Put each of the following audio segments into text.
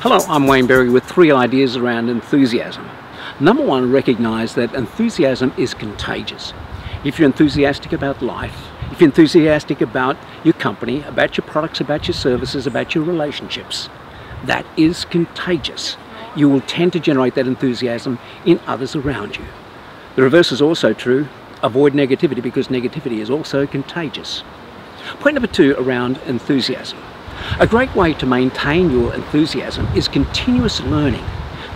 Hello, I'm Wayne Berry with three ideas around enthusiasm. Number one, recognize that enthusiasm is contagious. If you're enthusiastic about life, if you're enthusiastic about your company, about your products, about your services, about your relationships, that is contagious. You will tend to generate that enthusiasm in others around you. The reverse is also true. Avoid negativity because negativity is also contagious. Point number two around enthusiasm. A great way to maintain your enthusiasm is continuous learning.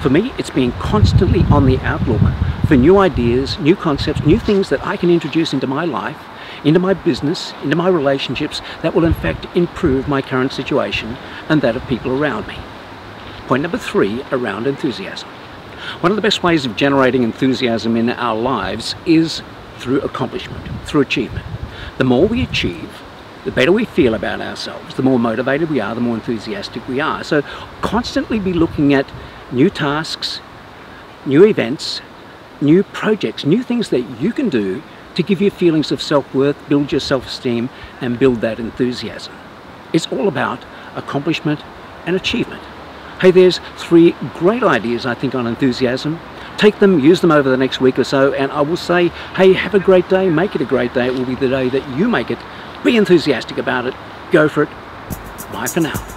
For me, it's being constantly on the outlook for new ideas, new concepts, new things that I can introduce into my life, into my business, into my relationships that will in fact improve my current situation and that of people around me. Point number three around enthusiasm. One of the best ways of generating enthusiasm in our lives is through accomplishment, through achievement. The more we achieve, the better we feel about ourselves, the more motivated we are, the more enthusiastic we are. So constantly be looking at new tasks, new events, new projects, new things that you can do to give you feelings of self-worth, build your self-esteem and build that enthusiasm. It's all about accomplishment and achievement. Hey, there's three great ideas I think on enthusiasm. Take them, use them over the next week or so, and I will say, hey, have a great day, make it a great day. It will be the day that you make it be enthusiastic about it. Go for it. Bye for now.